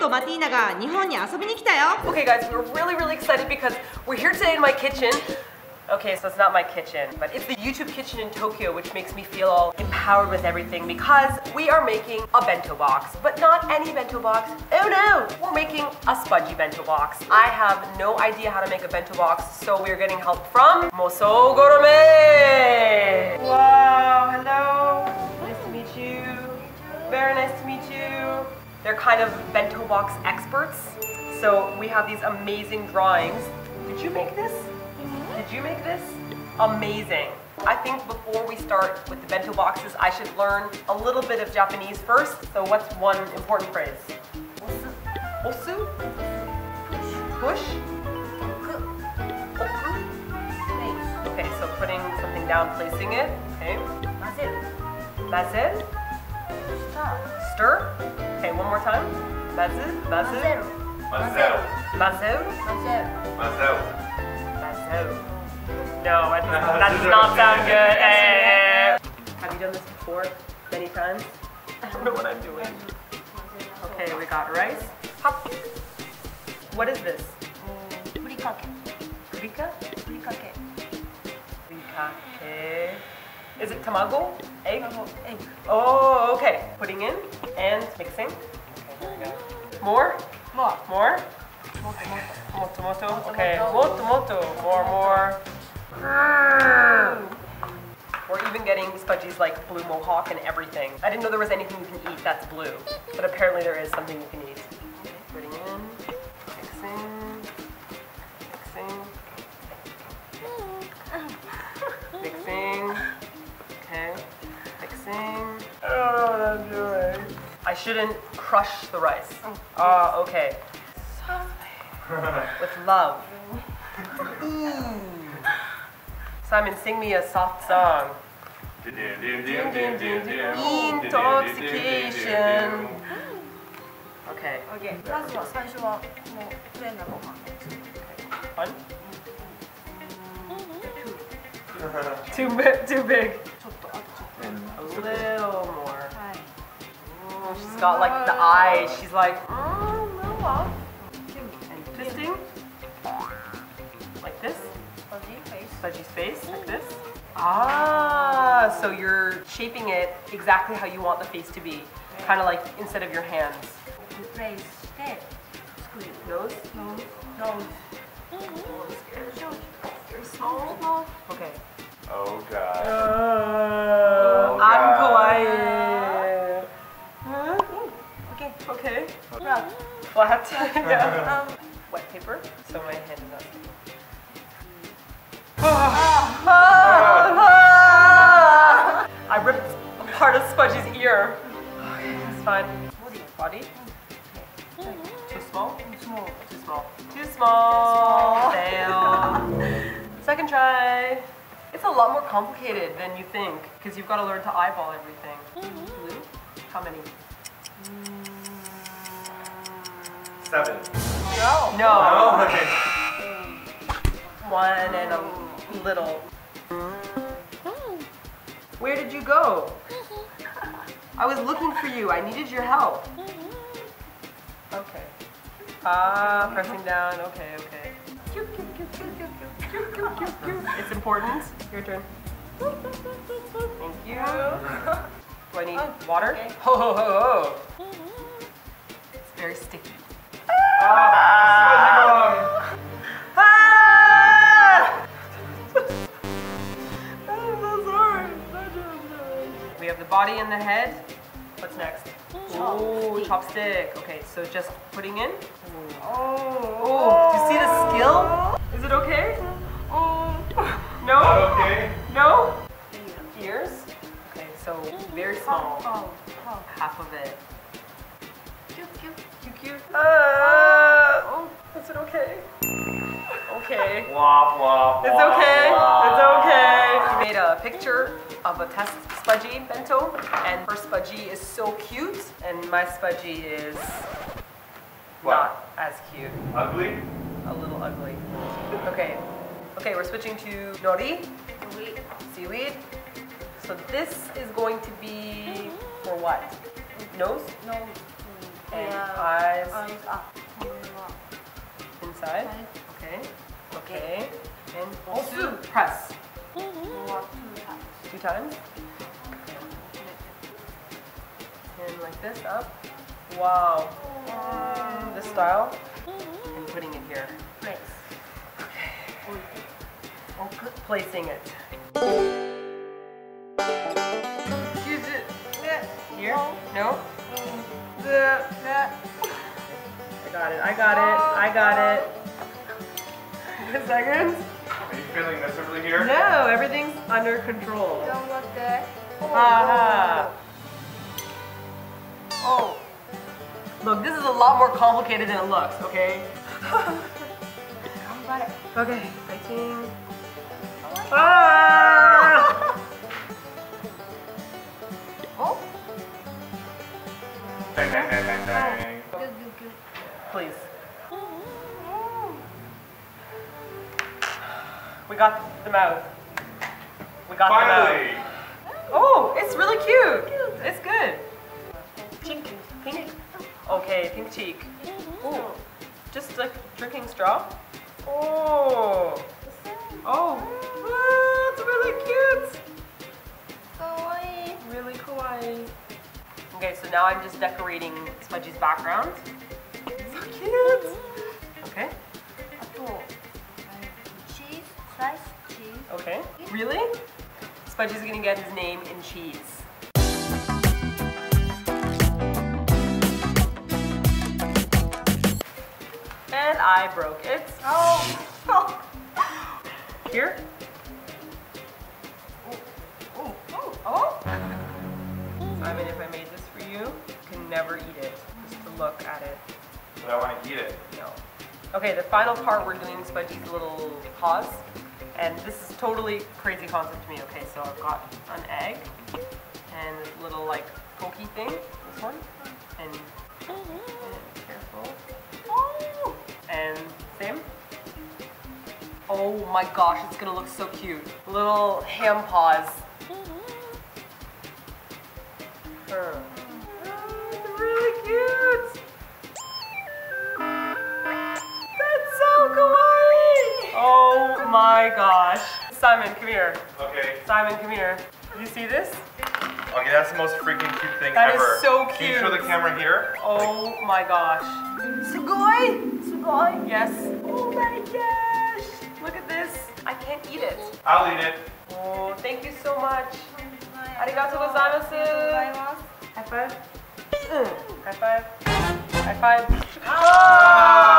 とマティーナが日本に遊びに来たよ Okay guys, we're really really excited because we're here today in my kitchen Okay, so it's not my kitchen, but it's the YouTube kitchen in Tokyo, which makes me feel all empowered with everything because we are making a bento box, but not any bento box. Oh no! We're making a Spudgy bento box. I have no idea how to make a bento box, so we're getting help from Mosogourmet! Wow, hello! Nice to meet you. Very nice to meet you. They're kind of bento box experts. So we have these amazing drawings. Did you make this? Did you make this? Amazing. I think before we start with the bento boxes, I should learn a little bit of Japanese first. So what's one important phrase? Osu? Push? Oku? Okay, so putting something down, placing it. Okay. Mazel? Stir? Okay, one more time. Mazel? Mazel? Mazel. Mazel? Mazel. Mazel. No, that does, that does not sound good. Eh. Have you done this before? Many times? I don't know what I'm doing. Okay, we got rice. Hop. What is this? Kurika? Furikake. Is it tamago? Egg? Oh, okay. Putting in and mixing. Okay, there we go. More? More. More? Moto moto. Okay. Moto moto. More, more. We're even getting spudgies like blue mohawk and everything. I didn't know there was anything you can eat that's blue, but apparently there is something you can eat. shouldn't crush the rice. Ah, oh. uh, okay. With love. Ooh. Simon, sing me a soft song. Intoxication. Okay. Okay. One. big. too big. A little got like the eyes. She's like, oh no, I'll and twisting like this. Spudgy's face. Spudgy's face like this. Mm-hmm. Ah, so you're shaping it exactly how you want the face to be, kind of like instead of your hands. Face, head, squeeze. Nose. Nose. Nose. Mm-hmm. Oh, I'm. You're small. Okay. Oh god. Uh, Flat. yeah. Um, wet paper. So my hand is not. Ah. Ah. Ah. I ripped part of Spudgy's ear. Okay, that's fine. Body. Too small? Too small Too small. Too small. Fail. Second try. It's a lot more complicated than you think because you've got to learn to eyeball everything. Mm-hmm. Blue? How many? Mm. Seven. No No. Oh, okay. One and a little. Where did you go? I was looking for you. I needed your help. Okay. Ah, pressing down. Okay, okay. It's important. Your turn. Thank you. Do I need water? Ho ho ho ho. It's very sticky. We have the body and the head. What's next? Oh, chopstick. Okay, so just putting in. Oh, oh. Do you see the skill? Is it okay? No? Okay. No? Ears? Okay, so very small. Oh, oh. Half of it. Uh, oh, okay? Okay. Wah, wah, it's okay. It's okay. We made a picture of a test spudgy bento, and her spudgy is so cute, and my spudgy is what? not as cute. Ugly? A little ugly. Okay. Okay, we're switching to nori. Seaweed. Seaweed. So this is going to be for what? Nose? Nose and yeah. eyes. Eyes up. Inside. Okay. Okay. And also press. Two times. And like this up. Wow. This style. And putting it here. Place. Okay. Placing it. Here? No? I got it, I got it, I got it. Ten seconds. Are you feeling miserably here? No, everything's under control. Don't look there. Oh, ah. oh. Look, this is a lot more complicated than it looks, okay? okay, 18. Oh! Please. We got the mouth. We got Finally. the mouth. Oh, it's really cute. It's good. Pink. Okay, pink cheek. Ooh, just like drinking straw. Oh. Oh, it's really cute. Really kawaii. Okay, so now I'm just decorating Spudgy's background. So cute! Okay. Cheese, cheese. Okay. Really? Spudgy's gonna get his name in cheese. And I broke it. Oh! Here, never eat it. Just to look at it. But I want to eat it. No. Okay, the final part we're doing Spudgy's little paws. And this is totally crazy concept to me. Okay, so I've got an egg and this little like pokey thing, this one. And, and careful. Oh! And same. Oh my gosh, it's gonna look so cute. Little ham paws. my gosh. Simon, come here. Okay. Simon, come here. You see this? Okay, that's the most freaking cute thing that ever. That is so cute. Can you show the camera here? Oh like. my gosh. Sugoi! Sugoi? Yes. Oh my gosh! Look at this. I can't eat it. I'll eat it. Oh, thank you so much. Arigato gozaimasu. High five. Mm. High five. High five. Ah!